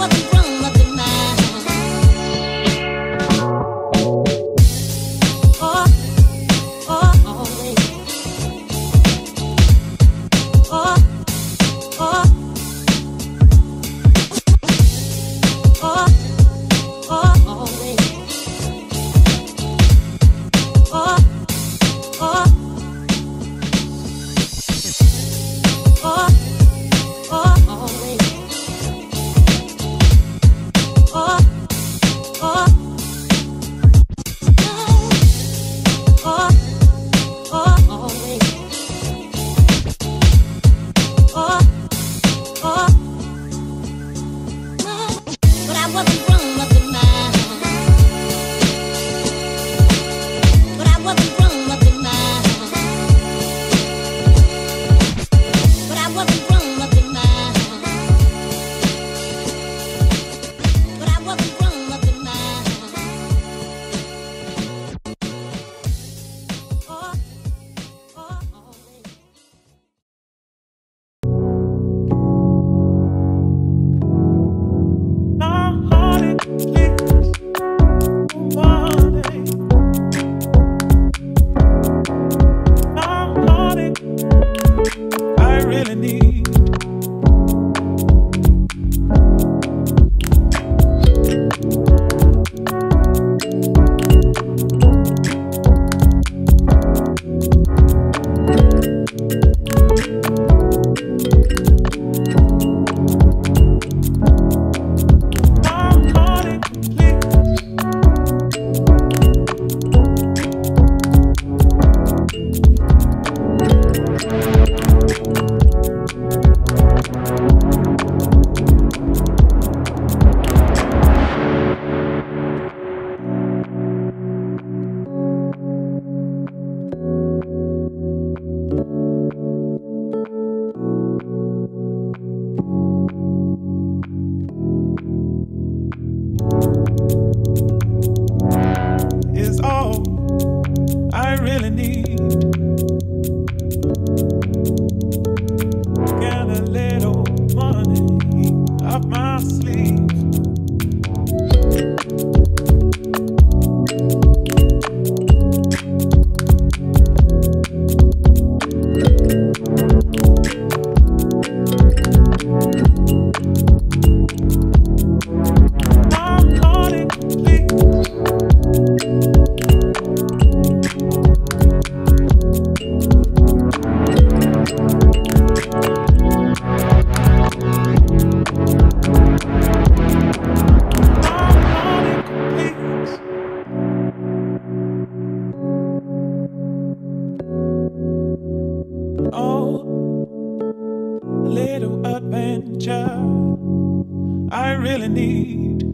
what we want. I really need.